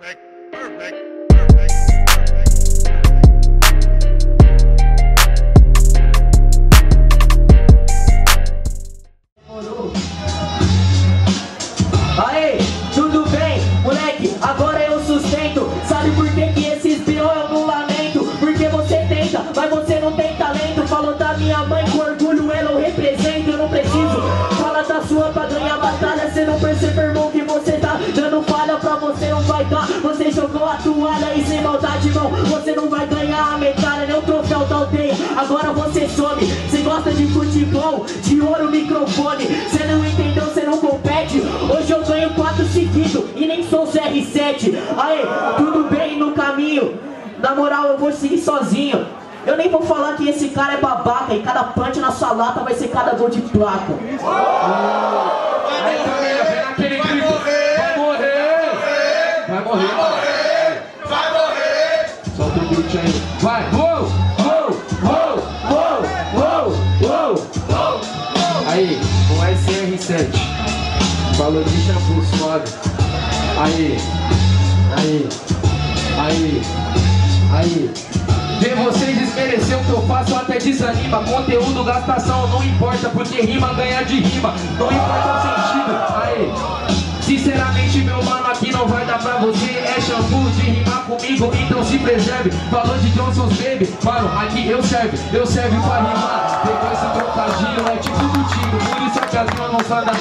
Aê, Você não vai ganhar a medalha, nem o troféu da aldeia. Agora você some. Você gosta de futebol, de ouro, microfone. Você não entendeu, você não compete. Hoje eu ganho quatro seguidos e nem sou CR7. Aê, tudo bem no caminho. Na moral, eu vou seguir sozinho. Eu nem vou falar que esse cara é babaca e cada punch na sua lata vai ser cada gol de placa. Aí. Aí. Aí. Aí. Ver vocês desmerecer o que eu faço até desanima Conteúdo, gastação, não importa Porque rima ganha de rima Não importa o sentido Aí Sinceramente meu mano, aqui não vai dar pra você É shampoo de rimar comigo, então se preserve Falou de Johnson's Baby, mano, aqui eu serve Eu serve pra rimar Pegou esse trocadilho, é tipo não sai da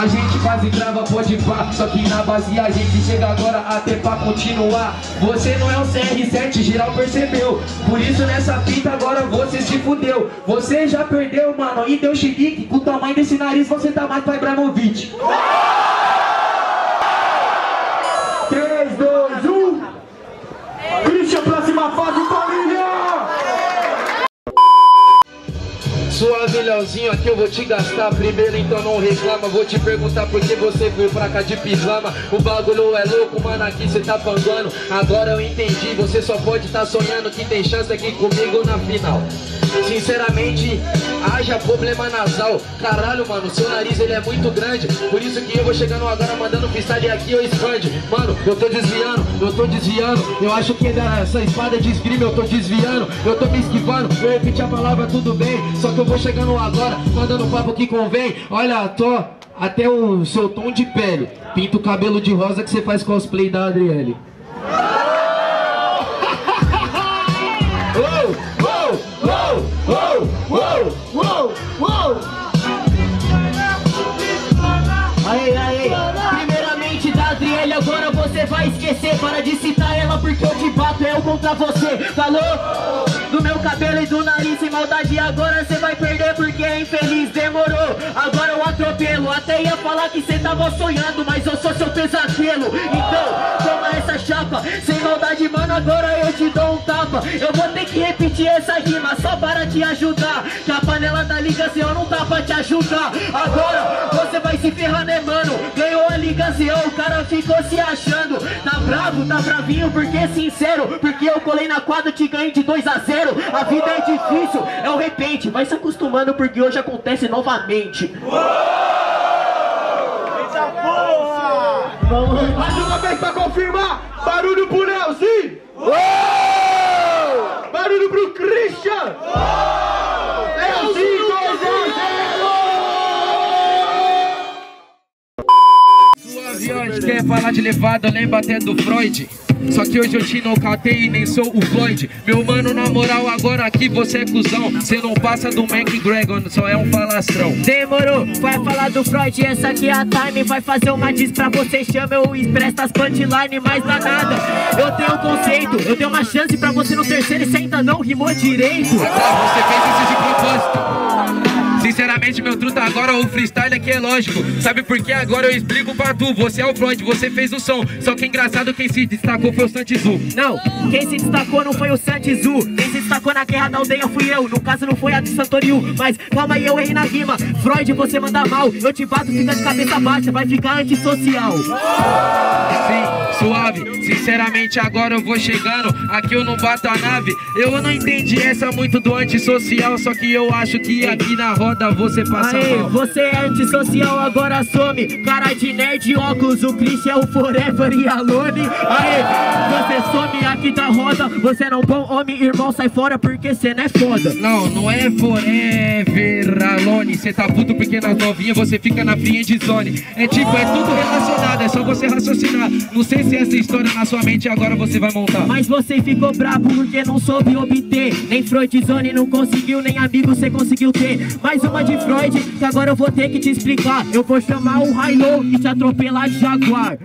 A gente quase grava, pode pá. Só que na base a gente chega agora até pra continuar. Você não é um CR7, geral percebeu. Por isso nessa fita agora você se fudeu. Você já perdeu, mano, e deu xilique. Com o tamanho desse nariz você tá mais pra Ibrahimovic. 3, 2, 1. Christian, próxima fase, família! Suave Leozinho, aqui eu vou te gastar primeiro, então não reclama. Vou te perguntar por que você veio pra cá de pijama. O bagulho é louco, mano, aqui cê tá panguando Agora eu entendi, você só pode tá sonhando Que tem chance aqui comigo na final. Sinceramente, haja problema nasal. Caralho, mano, seu nariz ele é muito grande. Por isso que eu vou chegando agora mandando freestyle aqui eu expande. Mano, eu tô desviando, eu tô desviando. Eu acho que essa espada de esgrima eu tô desviando. Eu tô me esquivando, eu repeti a palavra tudo bem. Só que eu vou chegando agora, mandando papo que convém Olha, tô até o seu tom de pele Pinta o cabelo de rosa que você faz cosplay da Adriele. Aê, aê, primeiramente da Adriele, agora você vai esquecer Para de citar ela porque eu te bato, eu contra você Falou? Do meu cabelo e do nariz sem maldade Agora você vai demorou. Agora eu atropelo, até ia falar que você tava sonhando Mas eu sou seu pesadelo. Então, toma essa chapa. Sem maldade, mano, agora eu te dou um tapa. Eu vou ter que repetir essa rima Só para te ajudar. Que a panela da Liga Zeon não tá pra te ajudar. Agora, você vai se ferrar, né, mano? Ficou se achando Tá bravo, tá bravinho, porque sincero Porque eu colei na quadra, te ganhei de 2 a 0 A vida é difícil, é o repente Vai se acostumando porque hoje acontece novamente Mais uma vez pra confirmar. Barulho pro Leozinho. Barulho pro Christian. Falar de levada, lembra até do Freud. Só que hoje eu te nocatei e nem sou o Floyd. Meu mano, na moral, agora aqui você é cuzão. Você não passa do McGregor, só é um falastrão. Demorou, vai falar do Freud, essa aqui é a time. Vai fazer uma diss pra você, chama eu expresso as punchline mais danada Eu tenho um conceito, eu tenho uma chance pra você no terceiro e você ainda não rimou direito. Você fez isso de propósito Meu truta, agora o freestyle aqui é lógico. Sabe por que agora eu explico pra tu. Você é o Floyd, você fez o som. Só que engraçado, quem se destacou foi o Santizu Não, quem se destacou não foi o Santizu Quem se destacou na guerra da aldeia fui eu. No caso não foi a de Santoriu. Mas calma aí, eu errei na rima. Freud, você manda mal. Eu te bato, fica de cabeça baixa. Vai ficar antissocial. Sim, suave, Sinceramente, agora eu vou chegando. Aqui eu não bato a nave. Eu não entendi essa muito do antissocial. Só que eu acho que aqui na roda você passa Aê, mal. você é antissocial, agora some. Cara de nerd, óculos, o Chris é o Forever e Alone. Aê, você some aqui da roda. Você não é um bom homem, irmão, sai fora porque cê não é foda. Não, não é forever alone. Cê tá puto porque nas novinhas você fica na friend zone. É tipo, é tudo relacionado, é só você raciocinar. Não sei se essa história na sua mente agora você vai montar. Mas você ficou brabo porque não soube obter Nem Freud Zone não conseguiu, nem amigo você conseguiu ter Mais uma de Freud, que agora eu vou ter que te explicar Eu vou chamar o Hilo e te atropelar de Jaguar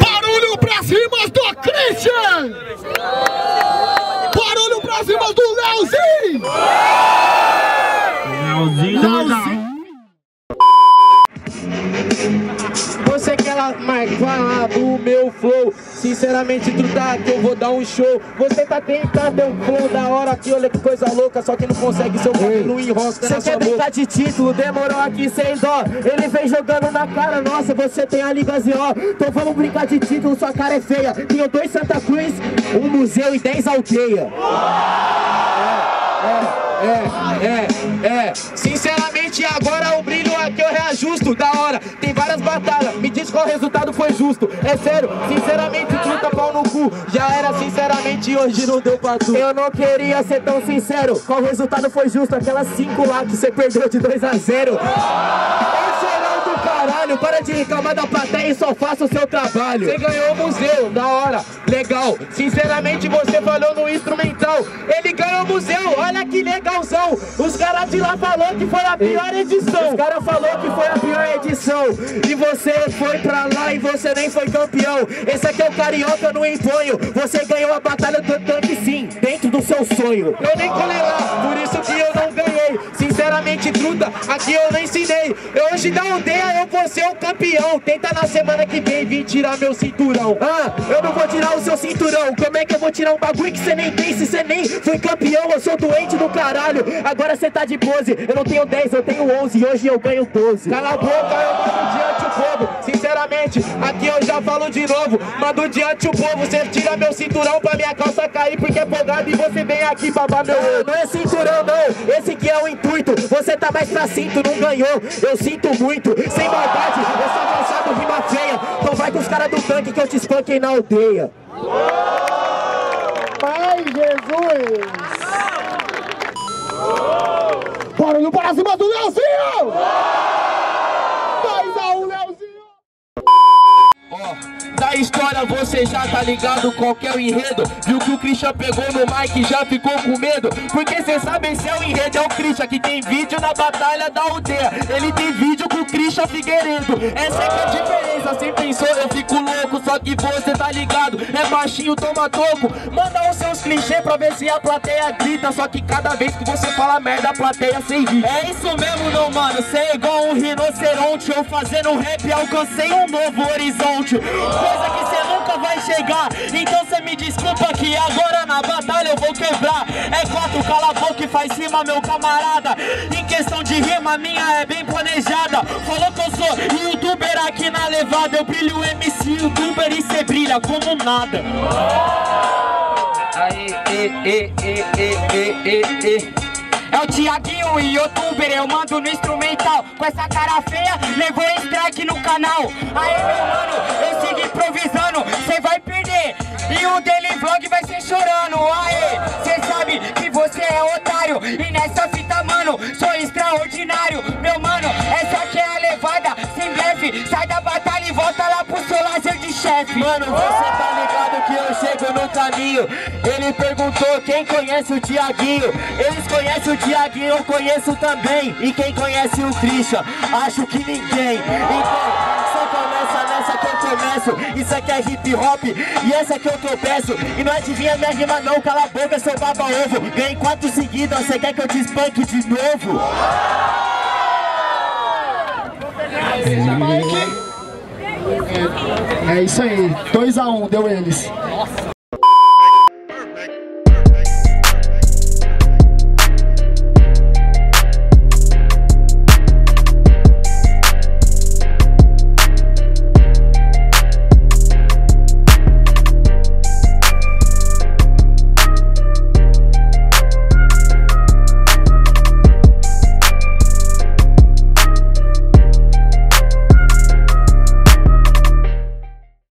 Barulho pra cima do Christian! Barulho pra cima do Leozinho! Leozinho! Você quer marcar o meu flow. Sinceramente, truta, que eu vou dar um show. Você tá tentando ter um flow da hora. Aqui Olha que coisa louca, só que não consegue Seu cabelo enrosca Você quer brincar de título, demorou aqui sem dó. Ele vem jogando na cara, nossa, você tem a Liga ZO Então vamos brincar de título, sua cara é feia. Tenho dois Santa Cruz, um museu e dez aldeia É, é, é. Sinceramente, agora o brilho aqui eu reajusto Da hora, tem várias batalhas Me diz qual resultado foi justo. É sério, sinceramente, truta pau no cu. Já era sinceramente, hoje não deu pra tu. Eu não queria ser tão sincero. Qual resultado foi justo? Aquelas cinco lá que você perdeu de 2 a 0 Ô serão do caralho, para de reclamar da plateia e só faça o seu trabalho. Você ganhou o museu, da hora, legal. Sinceramente você falou no instrumental. Ele ganhou o museu, olha que legalzão. Os caras de lá falou que foi a pior edição. Os cara falou que foi a pior edição. E você foi pra lá e você nem foi campeão. Esse aqui é o carioca, eu não imponho. Você ganhou a batalha do tanque sim, dentro do seu sonho. Eu nem colei lá, por isso que eu não ganhei. Sinceramente, truta, aqui eu Eu hoje da aldeia eu vou ser o campeão. Tenta na semana que vem vir tirar meu cinturão. Ah, eu não vou tirar o seu cinturão. Como é que eu vou tirar um bagulho que você nem tem Se você nem foi campeão, eu sou doente do caralho. Agora você tá de pose. Eu não tenho 10, eu tenho 11 e hoje eu ganho 12 Cala a boca, eu mando diante o Sinceramente, aqui eu já falo de novo. Mando diante o povo, você tira meu cinturão pra minha calça cair Porque é folgado e você vem aqui babar meu ovo não é cinturão não, esse que é o intuito. Você tá mais pra cinto, não ganhou. Eu sinto muito, sem maldade Eu sou avançado, rima feia. Então vai com os caras do tanque que eu te espanquei na aldeia. Ai, Jesus! Barulho para cima do Leozinho! 2 a 1 Leozinho! Ó, da história você já tá ligado qualquer enredo. Viu que o Christian pegou no mic e já ficou com medo? Porque cê sabe esse é o enredo, é o Christian Que tem vídeo na batalha da aldeia. Ele tem vídeo com o Christian Figueiredo. Essa é que é a diferença, cê pensou, eu fico louco Só que você tá ligado, é baixinho, toma toco. Manda os seus clichês pra ver se a plateia grita. Só que cada vez que você fala merda, a plateia sem rir É isso mesmo, não, mano. Cê é igual um rinoceronte. Eu fazendo rap alcancei um novo horizonte. Coisa que cê nunca vai chegar. Então cê me desculpa que agora na batalha eu vou quebrar. É quatro, cala a boca e faz cima, meu camarada. Em questão de rima, minha é bem planejada. Falou que eu sou youtuber aqui na levada. Eu brilho MC youtuber e cê brilha como nada. Aê, e, e, e, e, e, e, e. É o Tiaguinho, youtuber, eu mando no instrumental. Com essa cara feia, levou strike no canal. Aí meu mano, eu sigo improvisando, cê vai perder. E o dele vlog vai ser chorando Aê, cê sabe que você é otário E nessa fita, mano, sou extraordinário. Meu mano, essa aqui é a levada, sem blefe Sai da chefe. Mano, você tá ligado que eu chego no caminho. Ele perguntou quem conhece o Tiaguinho. Eles conhecem o Tiaguinho, eu conheço também. E quem conhece o Christian? Acho que ninguém. Então, só começa nessa que eu começo. Isso aqui é hip hop e essa que eu tropeço. E não adivinha minha rima não, cala a boca, seu baba ovo. Ganhei quatro seguidas, você quer que eu te espanque de novo? É isso aí, 2 a 1 deu eles.